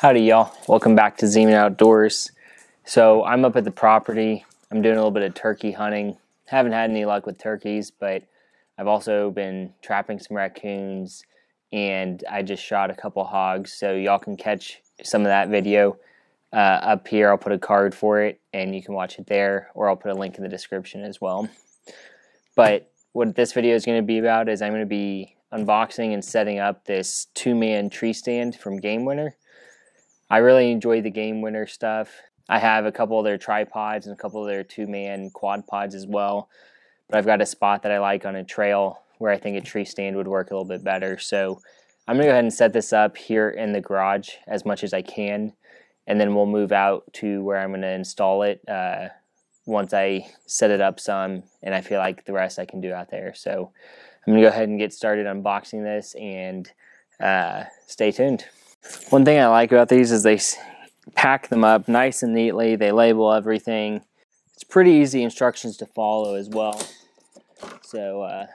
Howdy, y'all. Welcome back to Z-Man Outdoors. So, I'm up at the property. I'm doing a little bit of turkey hunting. Haven't had any luck with turkeys, but I've also been trapping some raccoons and I just shot a couple hogs. So, y'all can catch some of that video uh, up here. I'll put a card for it and you can watch it there, or I'll put a link in the description as well. But what this video is going to be about is I'm going to be unboxing and setting up this two man tree stand from Game Winner. I really enjoy the Game Winner stuff. I have a couple of their tripods and a couple of their two man quad pods as well. But I've got a spot that I like on a trail where I think a tree stand would work a little bit better. So I'm going to go ahead and set this up here in the garage as much as I can. And then we'll move out to where I'm going to install it uh, once I set it up some. And I feel like the rest I can do out there. So I'm going to go ahead and get started unboxing this and uh, stay tuned. One thing I like about these is they pack them up nice and neatly. They label everything. It's pretty easy instructions to follow as well. So uh,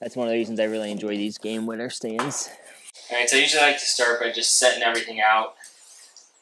that's one of the reasons I really enjoy these game winner stands. Alright, so I usually like to start by just setting everything out.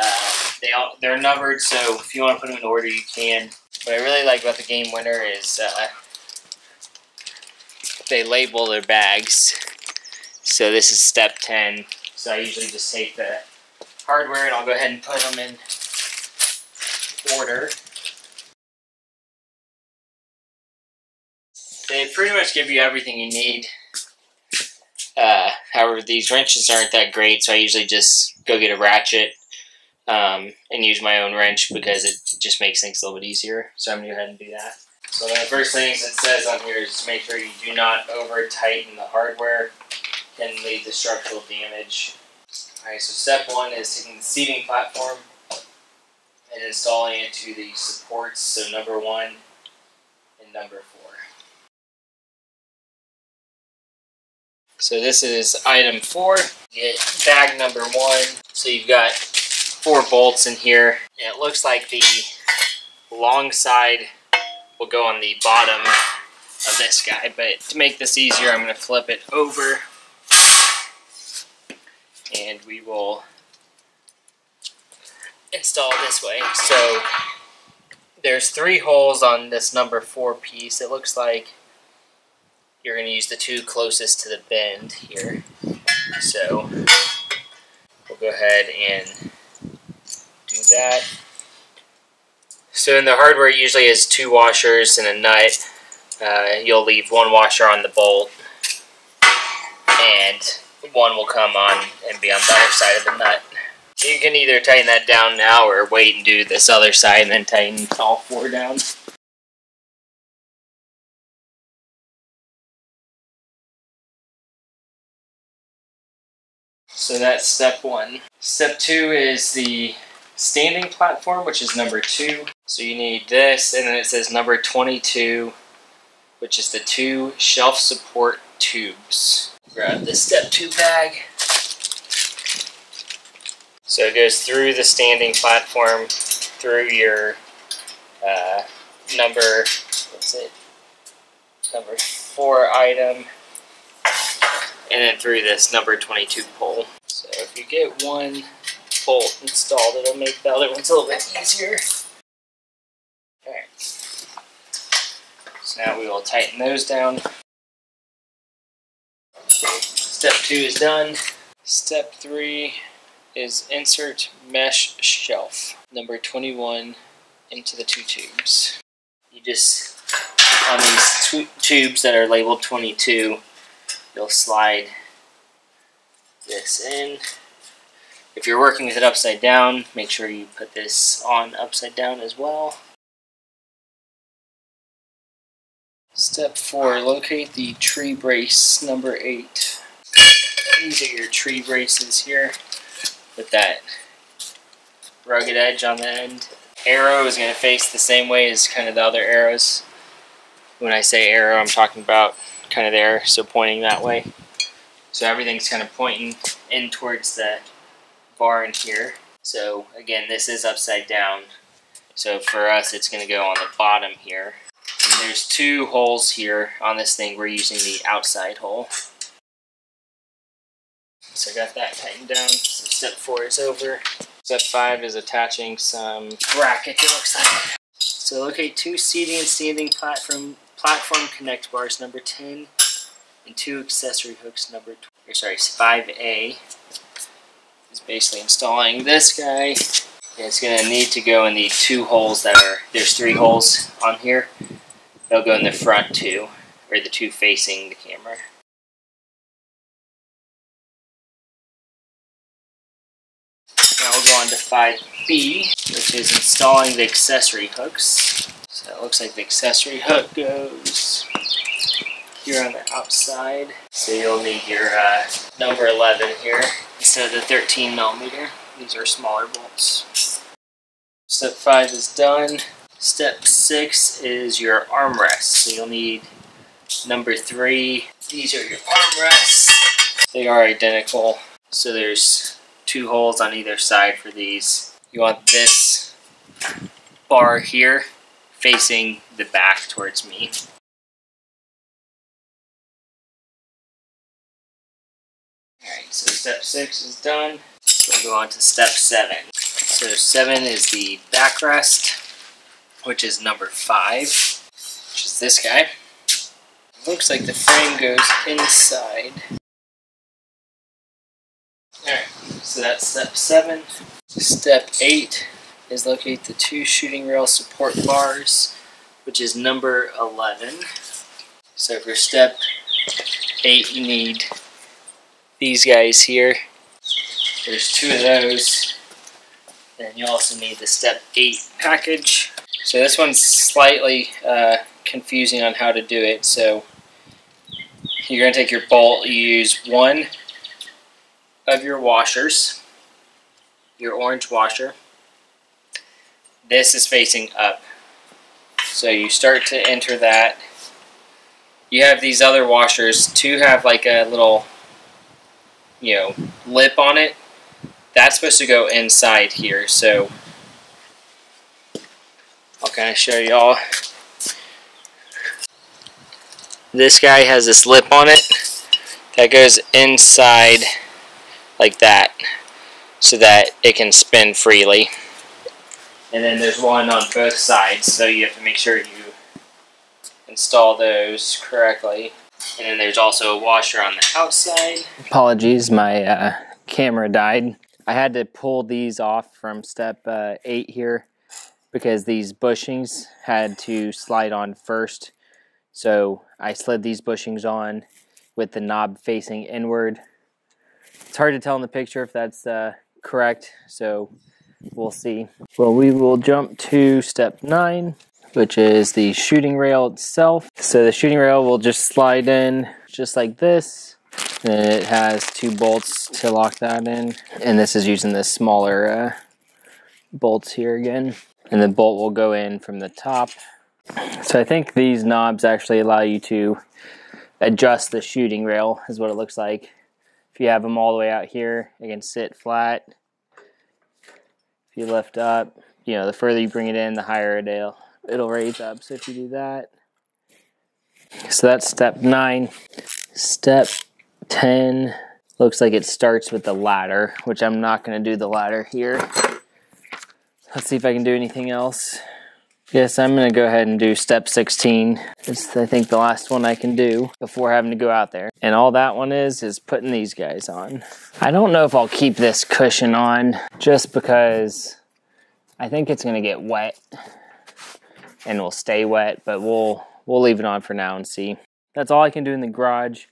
Uh, they all, they're numbered, so if you want to put them in order, you can. What I really like about the game winner is uh, they label their bags. So this is step 10. So I usually just take the hardware and I'll go ahead and put them in order. They pretty much give you everything you need. Uh, however, these wrenches aren't that great, so I usually just go get a ratchet um, and use my own wrench because it just makes things a little bit easier. So I'm going to go ahead and do that. So the first things it says on here is make sure you do not over tighten the hardware. Can lead to structural damage. Alright, so step one is taking the seating platform and installing it to the supports. So number one and number four. So this is item four. Get bag number one. So you've got four bolts in here. And it looks like the long side will go on the bottom of this guy. But to make this easier, I'm going to flip it over. And we will install this way. So there's three holes on this number four piece. It looks like you're going to use the two closest to the bend here. So we'll go ahead and do that. So in the hardware usually is two washers and a nut. Uh, you'll leave one washer on the bolt and one will come on and be on the other side of the nut. You can either tighten that down now or wait and do this other side and then tighten all four down. So that's step one. Step two is the standing platform, which is number two. So you need this, and then it says number 22, which is the two shelf support tubes. Grab this step two bag. So it goes through the standing platform, through your uh, number, what's it, number four item, and then through this number 22 pole. So if you get one bolt installed, it'll make the other ones a little bit easier. Alright. So now we will tighten those down. Step two is done. Step three is insert mesh shelf number 21 into the two tubes. You just, on these tubes that are labeled 22, you'll slide this in. If you're working with it upside down, make sure you put this on upside down as well. Step 4. Locate the tree brace number 8. These are your tree braces here with that rugged edge on the end. Arrow is going to face the same way as kind of the other arrows. When I say arrow, I'm talking about kind of there, so pointing that way. So everything's kind of pointing in towards the barn here. So again, this is upside down. So for us, it's going to go on the bottom here. And there's two holes here on this thing. We're using the outside hole. So I got that tightened down. So step four is over. Step five is attaching some brackets, it looks like. So locate two seating and standing platform platform connect bars number 10 and two accessory hooks number, or sorry, 5A. Is basically installing this guy. It's going to need to go in the two holes that are, there's three holes on here. They'll go in the front two, or the two facing the camera. On to 5B, which is installing the accessory hooks. So it looks like the accessory hook goes here on the outside. So you'll need your uh, number 11 here instead of the 13 millimeter. These are smaller bolts. Step 5 is done. Step 6 is your armrest. So you'll need number 3. These are your armrests. They are identical. So there's two holes on either side for these. You want this bar here facing the back towards me. Alright, so step six is done. We'll go on to step seven. So seven is the backrest, which is number five, which is this guy. Looks like the frame goes inside. Alright, so that's step seven. Step eight is locate the two shooting rail support bars, which is number 11. So for step 8, you need these guys here. There's two of those. Then you also need the step 8 package. So this one's slightly uh, confusing on how to do it. So you're to take your bolt, you use one of your washers, your orange washer, this is facing up. So you start to enter that. You have these other washers. Two have like a little, you know, lip on it. That's supposed to go inside here. So I'll kind of show y'all. This guy has this lip on it that goes inside like that so that it can spin freely. And then there's one on both sides, so you have to make sure you install those correctly. And then there's also a washer on the outside. Apologies, my uh, camera died. I had to pull these off from step uh, 8 here because these bushings had to slide on first. So I slid these bushings on with the knob facing inward. It's hard to tell in the picture if that's uh, correct, so we'll see. Well, we will jump to step nine, which is the shooting rail itself. So the shooting rail will just slide in just like this. And it has two bolts to lock that in. And this is using the smaller uh, bolts here again. And the bolt will go in from the top. So I think these knobs actually allow you to adjust the shooting rail is what it looks like. If you have them all the way out here, it can sit flat If you lift up, you know, the further you bring it in, the higher it'll, it'll raise up. So if you do that, so that's step nine. Step 10 looks like it starts with the ladder, which I'm not going to do the ladder here. Let's see if I can do anything else. Yes, I'm going to go ahead and do step 16. It's, I think, the last one I can do before having to go out there. And all that one is, is putting these guys on. I don't know if I'll keep this cushion on just because I think it's going to get wet and will stay wet, but we'll, we'll leave it on for now and see. That's all I can do in the garage.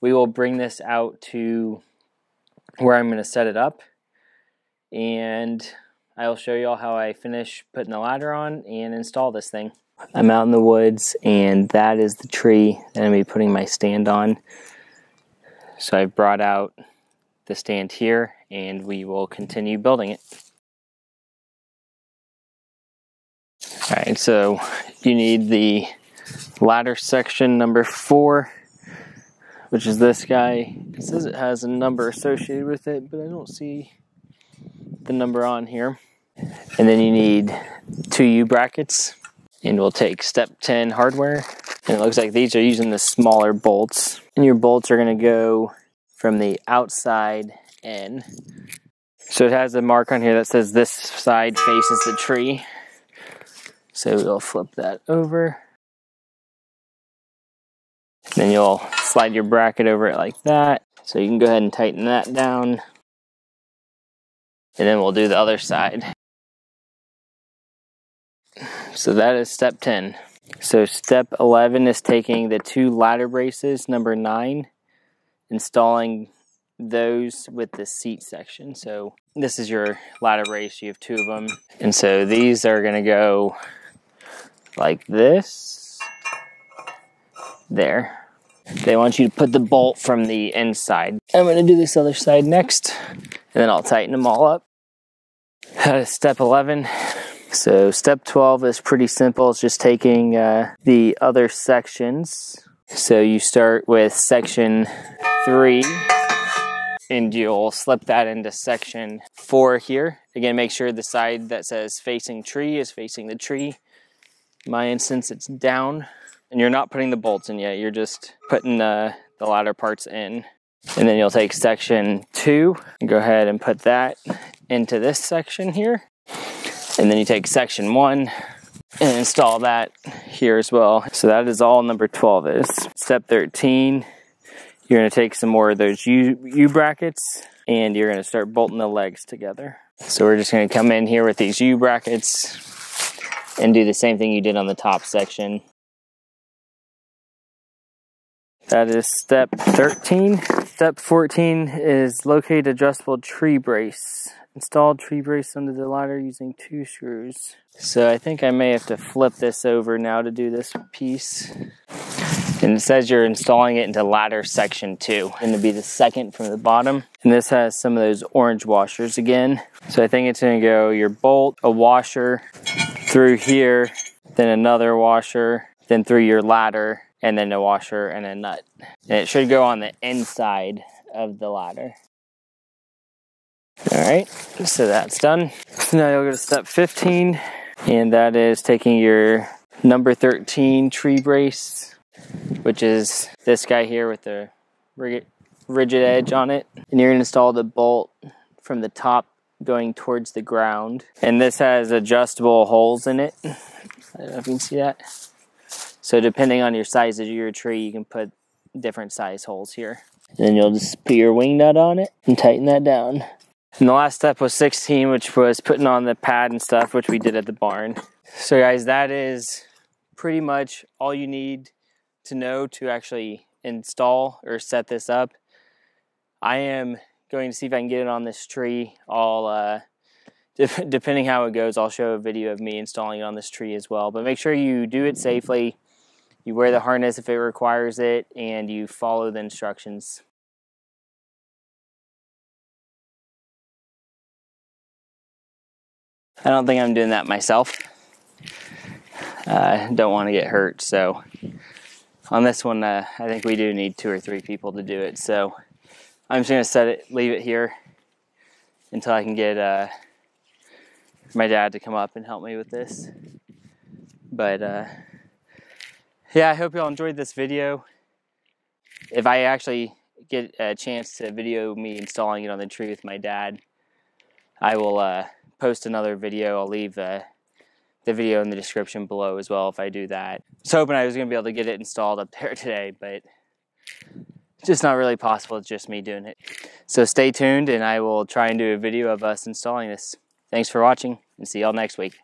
We will bring this out to where I'm going to set it up. And I'll show you all how I finish putting the ladder on and install this thing. I'm out in the woods and that is the tree that I'm going to be putting my stand on. So I've brought out the stand here and we will continue building it. Alright, so you need the ladder section number four, which is this guy. It says it has a number associated with it, but I don't see the number on here. And then you need two U brackets. And we'll take step 10 hardware. And it looks like these are using the smaller bolts. And your bolts are going to go from the outside in. So it has a mark on here that says this side faces the tree. So we'll flip that over. Then you'll slide your bracket over it like that. So you can go ahead and tighten that down. And then we'll do the other side. So that is step 10. So step 11 is taking the two ladder braces, number 9, installing those with the seat section. So this is your ladder brace. You have two of them. And so these are going to go like this. There. They want you to put the bolt from the inside. I'm going to do this other side next. And then I'll tighten them all up. step 11. So step 12 is pretty simple. It's just taking uh, the other sections. So you start with section 3 and you'll slip that into section 4 here. Again, make sure the side that says facing tree is facing the tree. In my instance, it's down. And you're not putting the bolts in yet. You're just putting the, the ladder parts in. And then you'll take section 2 and go ahead and put that into this section here. And then you take section one and install that here as well. So that is all number 12 is. Step 13, you're gonna take some more of those U, U brackets and you're gonna start bolting the legs together. So we're just gonna come in here with these U brackets and do the same thing you did on the top section. That is step 13. Step 14 is locate adjustable tree brace. Install tree brace under the ladder using two screws. So I think I may have to flip this over now to do this piece. And it says you're installing it into ladder section two. And to be the second from the bottom. And this has some of those orange washers again. So I think it's gonna go your bolt, a washer, through here, then another washer, then through your ladder, and then a washer and a nut. And it should go on the inside of the ladder. All right, so that's done. So now you'll go to step 15, and that is taking your number 13 tree brace, which is this guy here with the rigid edge on it. And you're gonna install the bolt from the top going towards the ground. And this has adjustable holes in it. I don't know if you can see that. So depending on your size of your tree, you can put different size holes here. And then you'll just put your wing nut on it and tighten that down. And the last step was 16, which was putting on the pad and stuff, which we did at the barn. So guys, that is pretty much all you need to know to actually install or set this up. I am going to see if I can get it on this tree. I'll, uh, depending how it goes, I'll show a video of me installing it on this tree as well. But make sure you do it safely. You wear the harness if it requires it, and you follow the instructions. I don't think I'm doing that myself. I uh, don't want to get hurt, so on this one, uh, I think we do need two or three people to do it. So I'm just gonna set it, leave it here until I can get uh, my dad to come up and help me with this. But uh, yeah, I hope y'all enjoyed this video. If I actually get a chance to video me installing it on the tree with my dad, I will uh, post another video. I'll leave the, the video in the description below as well if I do that. I was hoping I was going to be able to get it installed up there today, but it's just not really possible. It's just me doing it. So stay tuned and I will try and do a video of us installing this. Thanks for watching and see y'all next week.